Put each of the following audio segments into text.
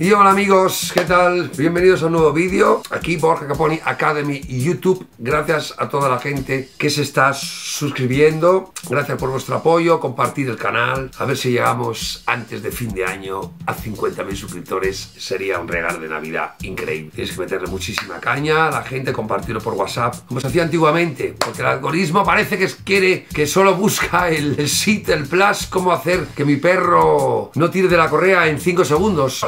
Y hola amigos, ¿qué tal? Bienvenidos a un nuevo vídeo. Aquí Borja Caponi Academy YouTube. Gracias a toda la gente que se está suscribiendo. Gracias por vuestro apoyo, compartir el canal. A ver si llegamos antes de fin de año a 50.000 suscriptores. Sería un regalo de Navidad increíble. Tienes que meterle muchísima caña a la gente, compartirlo por WhatsApp, como se hacía antiguamente. Porque el algoritmo parece que quiere que solo busca el, sit, el plus, cómo hacer que mi perro no tire de la correa en 5 segundos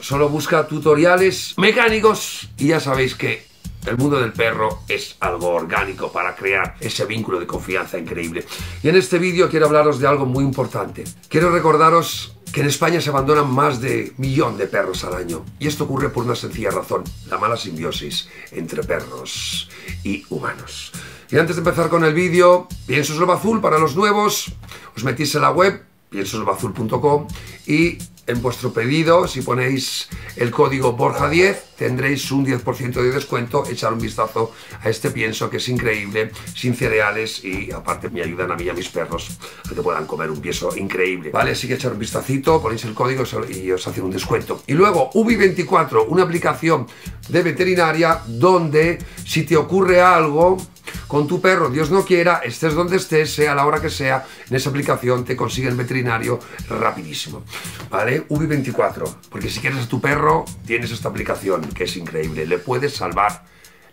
solo busca tutoriales mecánicos y ya sabéis que el mundo del perro es algo orgánico para crear ese vínculo de confianza increíble. Y en este vídeo quiero hablaros de algo muy importante. Quiero recordaros que en España se abandonan más de millón de perros al año. Y esto ocurre por una sencilla razón, la mala simbiosis entre perros y humanos. Y antes de empezar con el vídeo, pienso Azul para los nuevos, os metís en la web piensoslobazul.com y en vuestro pedido, si ponéis el código Borja10, tendréis un 10% de descuento. Echar un vistazo a este pienso que es increíble, sin cereales y aparte me ayudan a mí y a mis perros a que puedan comer un pienso increíble. Vale, así que echar un vistacito, ponéis el código y os hacen un descuento. Y luego UBI24, una aplicación de veterinaria donde si te ocurre algo, con tu perro, Dios no quiera, estés donde estés, sea la hora que sea, en esa aplicación te consigue el veterinario rapidísimo. ¿Vale? UBI24, porque si quieres a tu perro, tienes esta aplicación que es increíble, le puedes salvar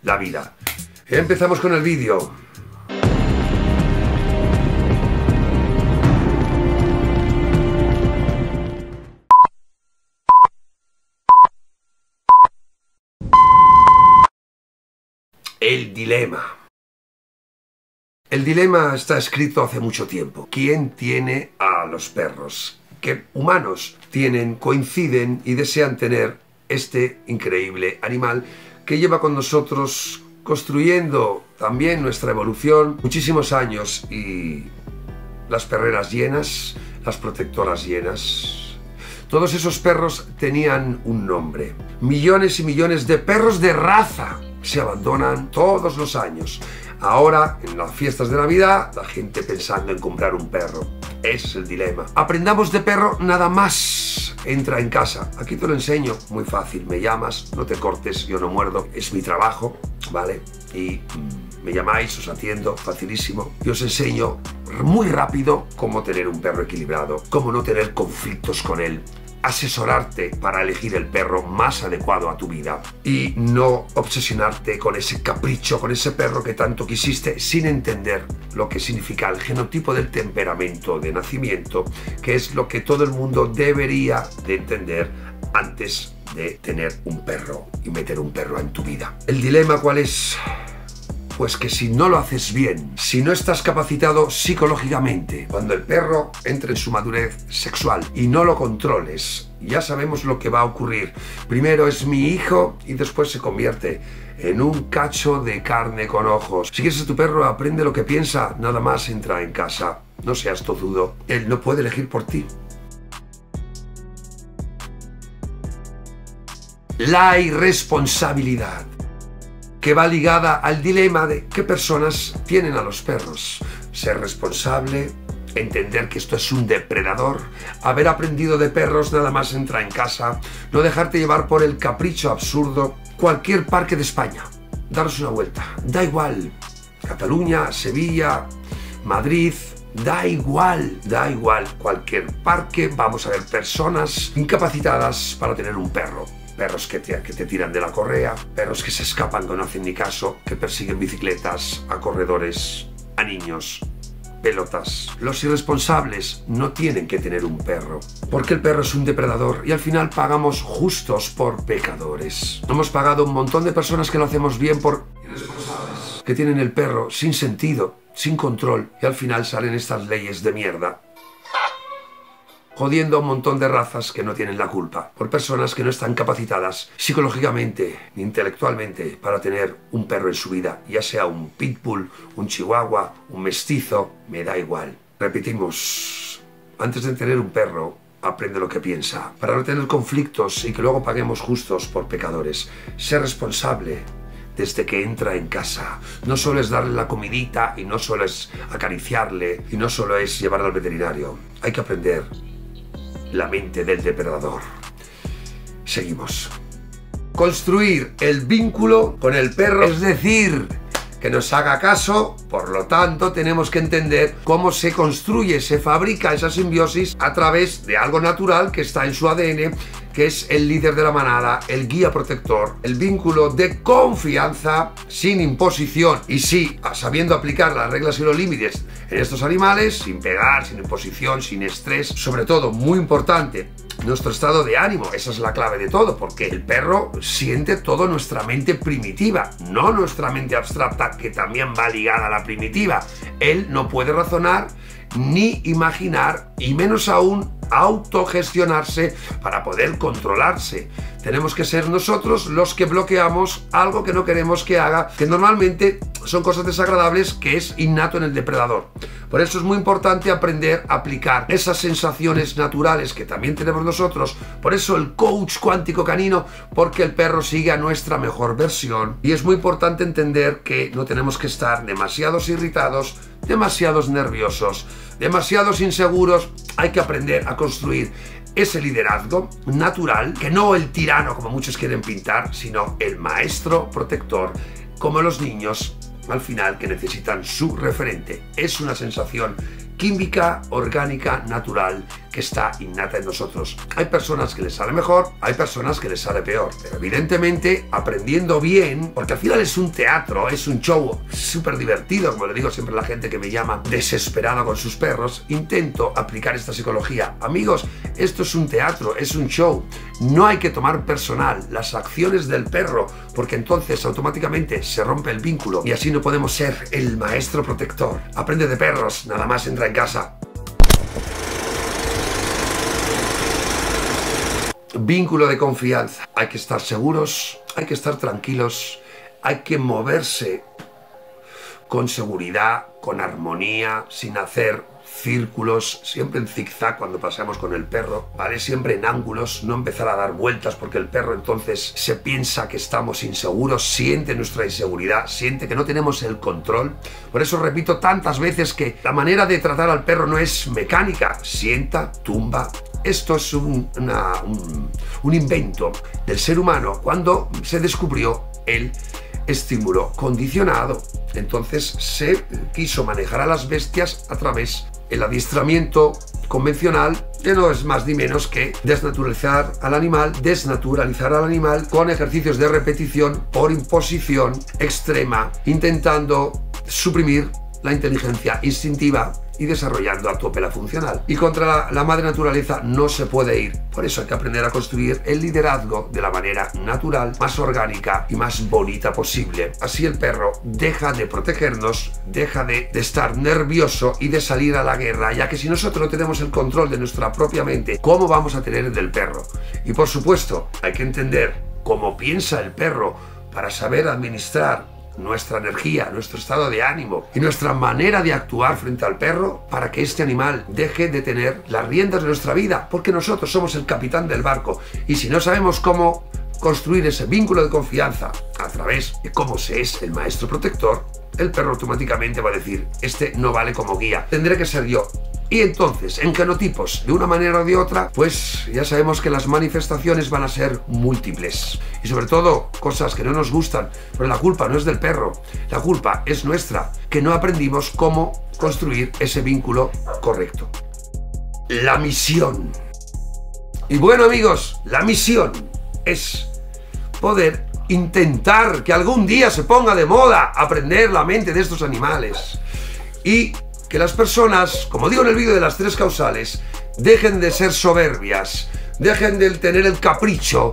la vida. Empezamos con el vídeo. El dilema. El dilema está escrito hace mucho tiempo. ¿Quién tiene a los perros? ¿Qué humanos tienen, coinciden y desean tener este increíble animal que lleva con nosotros construyendo también nuestra evolución muchísimos años y las perreras llenas, las protectoras llenas. Todos esos perros tenían un nombre. Millones y millones de perros de raza se abandonan todos los años Ahora, en las fiestas de Navidad, la gente pensando en comprar un perro. Es el dilema. Aprendamos de perro nada más. Entra en casa. Aquí te lo enseño. Muy fácil. Me llamas, no te cortes, yo no muerdo. Es mi trabajo, ¿vale? Y mm, me llamáis, os atiendo, facilísimo. Y os enseño muy rápido cómo tener un perro equilibrado, cómo no tener conflictos con él, asesorarte para elegir el perro más adecuado a tu vida y no obsesionarte con ese capricho, con ese perro que tanto quisiste sin entender lo que significa el genotipo del temperamento de nacimiento, que es lo que todo el mundo debería de entender antes de tener un perro y meter un perro en tu vida. El dilema cuál es pues que si no lo haces bien, si no estás capacitado psicológicamente, cuando el perro entre en su madurez sexual y no lo controles, ya sabemos lo que va a ocurrir. Primero es mi hijo y después se convierte en un cacho de carne con ojos. Si quieres a tu perro, aprende lo que piensa, nada más entra en casa. No seas tozudo. Él no puede elegir por ti. La irresponsabilidad que va ligada al dilema de qué personas tienen a los perros. Ser responsable, entender que esto es un depredador, haber aprendido de perros nada más entra en casa, no dejarte llevar por el capricho absurdo, cualquier parque de España, daros una vuelta, da igual, Cataluña, Sevilla, Madrid, da igual, da igual, cualquier parque. Vamos a ver personas incapacitadas para tener un perro perros que te, tiran de la correa, perros que se escapan, que no hacen ni caso, que persiguen bicicletas, a corredores, a niños, pelotas. Los irresponsables no tienen que tener un perro, porque el perro es un depredador y al final pagamos justos por pecadores. Hemos pagado un montón de personas que lo hacemos bien por irresponsables, que tienen el perro sin sentido, sin control y al final salen estas leyes de mierda jodiendo a un montón de razas que no tienen la culpa, por personas que no están capacitadas psicológicamente ni intelectualmente para tener un perro en su vida, ya sea un pitbull, un chihuahua, un mestizo, me da igual. Repetimos, antes de tener un perro, aprende lo que piensa, para no tener conflictos y que luego paguemos justos por pecadores. Sé responsable desde que entra en casa. No solo es darle la comidita y no solo es acariciarle y no solo es llevarlo al veterinario. Hay que aprender la mente del depredador. Seguimos. Construir el vínculo con el perro, es decir, que nos haga caso, por lo tanto tenemos que entender cómo se construye, se fabrica esa simbiosis a través de algo natural que está en su ADN, que es el líder de la manada, el guía protector, el vínculo de confianza sin imposición y sí, sabiendo aplicar las reglas y los límites en estos animales, sin pegar, sin imposición, sin estrés, sobre todo, muy importante, nuestro estado de ánimo. Esa es la clave de todo, porque el perro siente todo nuestra mente primitiva, no nuestra mente abstracta, que también va ligada a la primitiva. Él no puede razonar ni imaginar, y menos aún autogestionarse para poder controlarse. Tenemos que ser nosotros los que bloqueamos algo que no queremos que haga, que normalmente son cosas desagradables que es innato en el depredador. Por eso es muy importante aprender a aplicar esas sensaciones naturales que también tenemos nosotros. Por eso el coach cuántico canino, porque el perro sigue a nuestra mejor versión. Y es muy importante entender que no tenemos que estar demasiados irritados, demasiados nerviosos, demasiados inseguros. Hay que aprender a construir ese liderazgo natural, que no el tirano como muchos quieren pintar, sino el maestro protector, como los niños al final que necesitan su referente. Es una sensación química, orgánica, natural, que está innata en nosotros. Hay personas que les sale mejor, hay personas que les sale peor. Pero evidentemente, aprendiendo bien, porque al final es un teatro, es un show súper divertido, como le digo siempre a la gente que me llama desesperado con sus perros, intento aplicar esta psicología. Amigos, esto es un teatro, es un show. No hay que tomar personal las acciones del perro, porque entonces automáticamente se rompe el vínculo y así no podemos ser el maestro protector. Aprende de perros, nada más entra casa. Vínculo de confianza. Hay que estar seguros, hay que estar tranquilos, hay que moverse con seguridad, con armonía, sin hacer círculos, siempre en zigzag cuando pasamos con el perro, ¿vale? Siempre en ángulos, no empezar a dar vueltas porque el perro entonces se piensa que estamos inseguros, siente nuestra inseguridad, siente que no tenemos el control. Por eso repito tantas veces que la manera de tratar al perro no es mecánica, sienta, tumba. Esto es un, un invento del ser humano cuando se descubrió el estímulo condicionado. Entonces se quiso manejar a las bestias a través el adiestramiento convencional, que no es más ni menos que desnaturalizar al animal, desnaturalizar al animal con ejercicios de repetición por imposición extrema, intentando suprimir la inteligencia instintiva y desarrollando a tope la funcional. Y contra la, madre naturaleza no se puede ir. Por eso hay que aprender a construir el liderazgo de la manera natural, más orgánica y más bonita posible. Así el perro deja de protegernos, deja de, de estar nervioso y de salir a la guerra, ya que si nosotros no tenemos el control de nuestra propia mente, ¿cómo vamos a tener el del perro? Y por supuesto, hay que entender cómo piensa el perro para saber administrar nuestra energía, nuestro estado de ánimo y nuestra manera de actuar frente al perro para que este animal deje de tener las riendas de nuestra vida, porque nosotros somos el capitán del barco y si no sabemos cómo construir ese vínculo de confianza a través de cómo se es el maestro protector, el perro automáticamente va a decir, este no vale como guía, tendré que ser yo. Y entonces, en genotipos, de una manera o de otra, pues ya sabemos que las manifestaciones van a ser múltiples. Y sobre todo, cosas que no nos gustan. Pero la culpa no es del perro, la culpa es nuestra, que no aprendimos cómo construir ese vínculo correcto. La misión. Y bueno amigos, la misión es poder intentar que algún día se ponga de moda aprender la mente de estos animales. Y que las personas, como digo en el vídeo de las tres causales, dejen de ser soberbias, dejen de tener el capricho,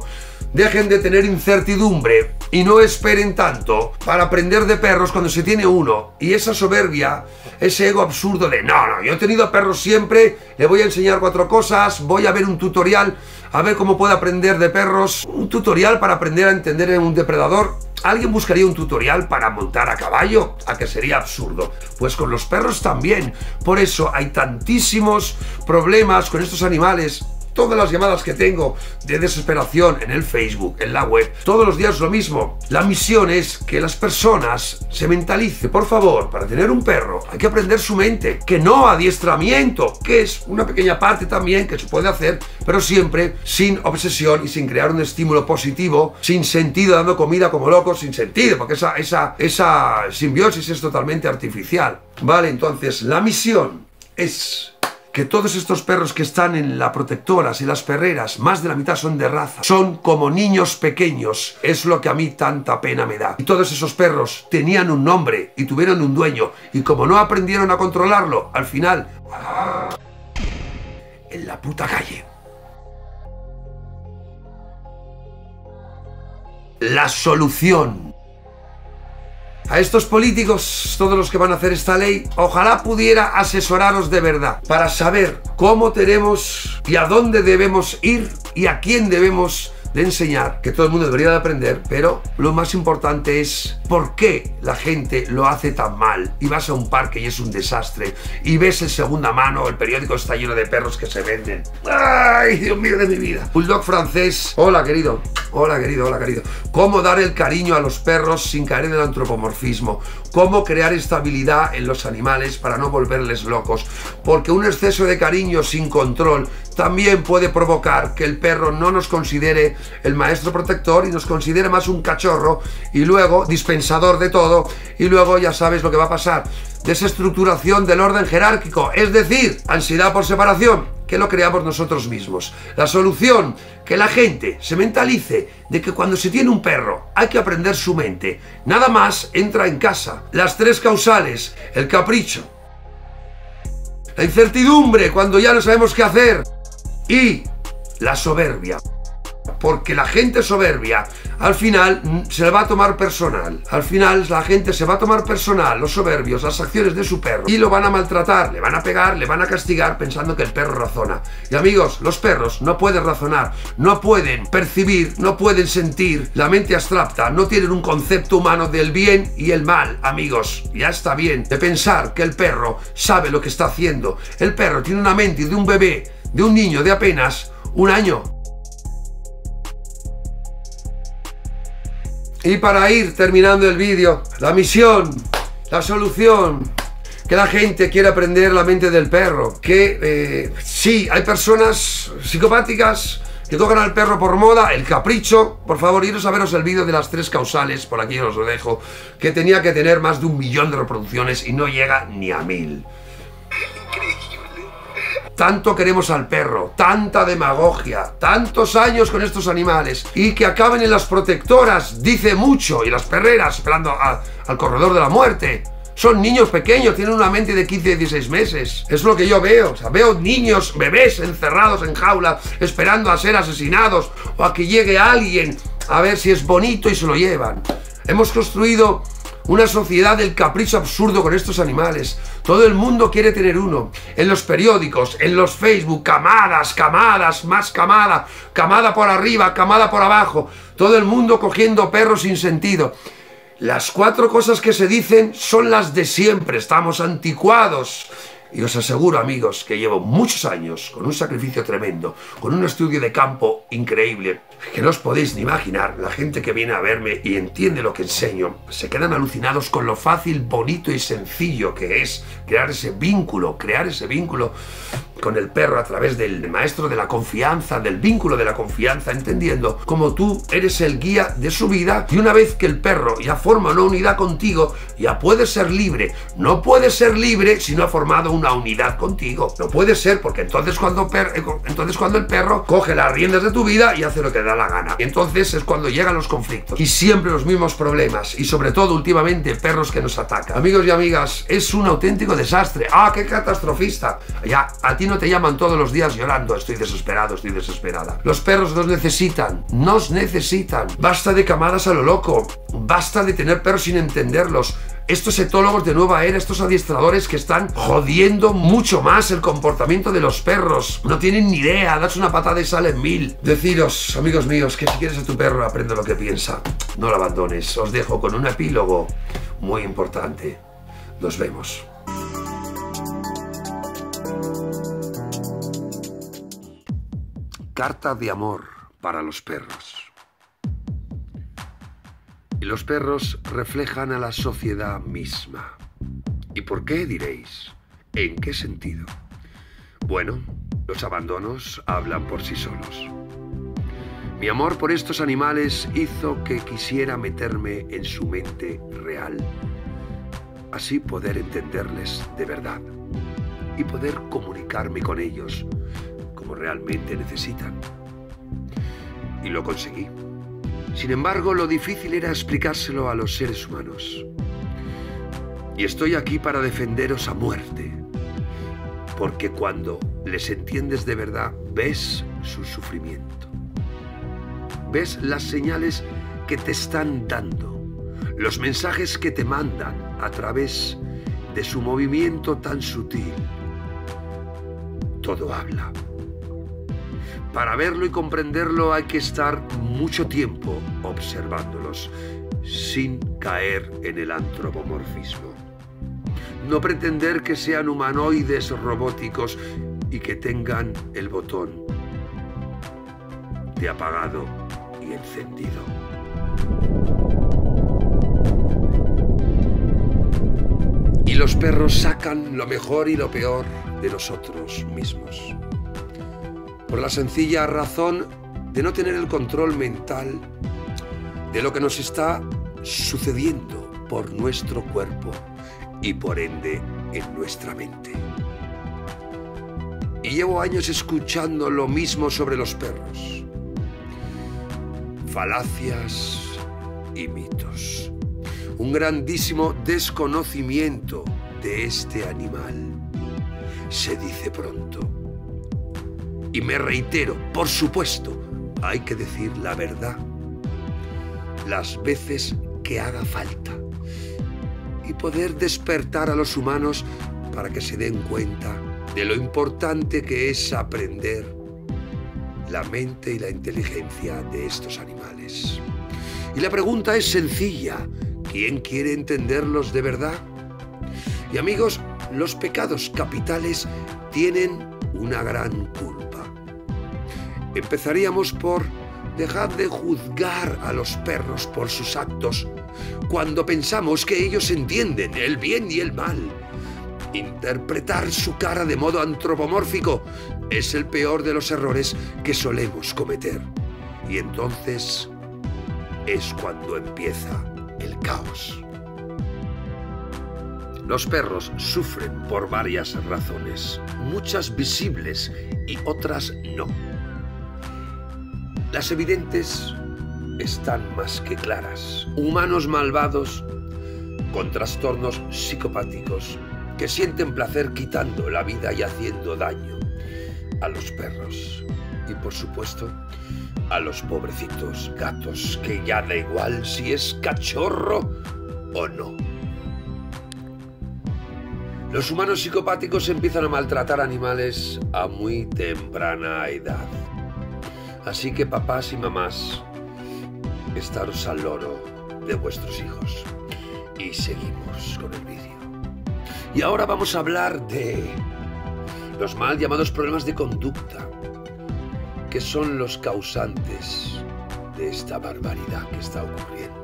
dejen de tener incertidumbre y no esperen tanto para aprender de perros cuando se tiene uno. Y esa soberbia, ese ego absurdo de no, no, yo he tenido perros siempre, le voy a enseñar cuatro cosas, voy a ver un tutorial, a ver cómo puedo aprender de perros, un tutorial para aprender a entender en un depredador. ¿Alguien buscaría un tutorial para montar a caballo? ¿A que sería absurdo? Pues con los perros también. Por eso hay tantísimos problemas con estos animales todas las llamadas que tengo de desesperación en el Facebook, en la web, todos los días lo mismo. La misión es que las personas se mentalicen. Por favor, para tener un perro hay que aprender su mente, que no adiestramiento, que es una pequeña parte también que se puede hacer, pero siempre sin obsesión y sin crear un estímulo positivo, sin sentido, dando comida como locos, sin sentido, porque esa, esa, esa simbiosis es totalmente artificial. Vale, entonces la misión es que todos estos perros que están en la protectoras y las perreras, más de la mitad son de raza, son como niños pequeños, es lo que a mí tanta pena me da. Y todos esos perros tenían un nombre y tuvieron un dueño, y como no aprendieron a controlarlo, al final... En la puta calle. La solución a estos políticos, todos los que van a hacer esta ley, ojalá pudiera asesoraros de verdad para saber cómo tenemos y a dónde debemos ir y a quién debemos de enseñar, que todo el mundo debería de aprender, pero lo más importante es por qué la gente lo hace tan mal. Y vas a un parque y es un desastre, y ves en segunda mano, el periódico está lleno de perros que se venden. ¡Ay, Dios mío de mi vida! Bulldog francés. Hola, querido. Hola, querido, hola, querido. ¿Cómo dar el cariño a los perros sin caer en el antropomorfismo? ¿Cómo crear estabilidad en los animales para no volverles locos? Porque un exceso de cariño sin control también puede provocar que el perro no nos considere el maestro protector y nos considere más un cachorro y luego dispensador de todo y luego ya sabes lo que va a pasar. Desestructuración del orden jerárquico, es decir, ansiedad por separación que lo creamos nosotros mismos. La solución, que la gente se mentalice de que cuando se tiene un perro hay que aprender su mente. Nada más entra en casa. Las tres causales, el capricho, la incertidumbre cuando ya no sabemos qué hacer y la soberbia porque la gente soberbia al final mm, se le va a tomar personal. Al final la gente se va a tomar personal, los soberbios, las acciones de su perro y lo van a maltratar, le van a pegar, le van a castigar pensando que el perro razona. Y amigos, los perros no pueden razonar, no pueden percibir, no pueden sentir, la mente abstracta, no tienen un concepto humano del bien y el mal, amigos. Ya está bien de pensar que el perro sabe lo que está haciendo. El perro tiene una mente de un bebé, de un niño de apenas un año Y para ir terminando el vídeo, la misión, la solución, que la gente quiere aprender la mente del perro. Que eh, sí, hay personas psicopáticas que tocan al perro por moda, el capricho. Por favor, iros a veros el vídeo de las tres causales, por aquí os lo dejo, que tenía que tener más de un millón de reproducciones y no llega ni a mil. Tanto queremos al perro, tanta demagogia, tantos años con estos animales y que acaben en las protectoras, dice mucho, y las perreras esperando al corredor de la muerte. Son niños pequeños, tienen una mente de 15 y 16 meses. Es lo que yo veo. O veo niños, bebés encerrados en jaulas, esperando a ser asesinados o a que llegue alguien a ver si es bonito y se lo llevan. Hemos construido una sociedad del capricho absurdo con estos animales. Todo el mundo quiere tener uno. En los periódicos, en los Facebook, camadas, camadas, más camada, camada por arriba, camada por abajo. Todo el mundo cogiendo perros sin sentido. Las cuatro cosas que se dicen son las de siempre. Estamos anticuados. Y os aseguro, amigos, que llevo muchos años con un sacrificio tremendo, con un estudio de campo increíble, que no os podéis ni imaginar. La gente que viene a verme y entiende lo que enseño, se quedan alucinados con lo fácil, bonito y sencillo que es crear ese vínculo, crear ese vínculo con el perro a través del maestro de la confianza, del vínculo de la confianza, entendiendo como tú eres el guía de su vida y una vez que el perro ya forma una unidad contigo, ya puede ser libre. No puede ser libre si no ha formado una unidad contigo. No puede ser porque entonces cuando, eh, entonces cuando el perro coge las riendas de tu vida y hace lo que da la gana. Y entonces es cuando llegan los conflictos y siempre los mismos problemas y sobre todo últimamente perros que nos atacan. Amigos y amigas, es un auténtico desastre. Ah, qué catastrofista. Ya, a ti no te llaman todos los días llorando, estoy desesperado, estoy desesperada. Los perros nos necesitan, nos necesitan. Basta de camadas a lo loco, basta de tener perros sin entenderlos. Estos etólogos de nueva era, estos adiestradores que están jodiendo mucho más el comportamiento de los perros. No tienen ni idea, das una patada y salen mil. Deciros, amigos míos, que si quieres a tu perro aprende lo que piensa. No lo abandones. Os dejo con un epílogo muy importante. Nos vemos. Carta de amor para los perros. Y los perros reflejan a la sociedad misma. ¿Y por qué diréis? ¿En qué sentido? Bueno, los abandonos hablan por sí solos. Mi amor por estos animales hizo que quisiera meterme en su mente real, así poder entenderles de verdad y poder comunicarme con ellos realmente necesitan. Y lo conseguí. Sin embargo, lo difícil era explicárselo a los seres humanos. Y estoy aquí para defenderos a muerte, porque cuando les entiendes de verdad, ves su sufrimiento. Ves las señales que te están dando, los mensajes que te mandan a través de su movimiento tan sutil. Todo habla. Para verlo y comprenderlo hay que estar mucho tiempo observándolos, sin caer en el antropomorfismo. No pretender que sean humanoides robóticos y que tengan el botón de apagado y encendido. Y los perros sacan lo mejor y lo peor de nosotros mismos. Por la sencilla razón de no tener el control mental de lo que nos está sucediendo por nuestro cuerpo y por ende en nuestra mente. Y llevo años escuchando lo mismo sobre los perros. Falacias y mitos. Un grandísimo desconocimiento de este animal. Se dice pronto. Y me reitero, por supuesto, hay que decir la verdad las veces que haga falta y poder despertar a los humanos para que se den cuenta de lo importante que es aprender la mente y la inteligencia de estos animales. Y la pregunta es sencilla. ¿Quién quiere entenderlos de verdad? Y amigos, los pecados capitales tienen una gran culpa. Empezaríamos por dejar de juzgar a los perros por sus actos cuando pensamos que ellos entienden el bien y el mal Interpretar su cara de modo antropomórfico es el peor de los errores que solemos cometer. Y entonces es cuando empieza el caos. Los perros sufren por varias razones, muchas visibles y otras no. Las evidentes están más que claras. Humanos malvados con trastornos psicopáticos que sienten placer quitando la vida y haciendo daño a los perros. Y por supuesto, a los pobrecitos gatos, que ya da igual si es cachorro o no. Los humanos psicopáticos empiezan a maltratar animales a muy temprana edad. Así que papás y mamás, estaros al loro de vuestros hijos. Y seguimos con el vídeo. Y ahora vamos a hablar de los mal llamados problemas de conducta, que son los causantes de esta barbaridad que está ocurriendo.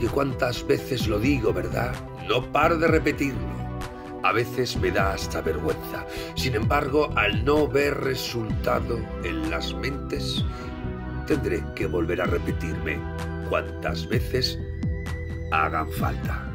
Y cuántas veces lo digo, ¿verdad? No paro de repetirlo. A veces me da hasta vergüenza. Sin embargo, al no ver resultado en las mentes, tendré que volver a repetirme cuantas veces hagan falta.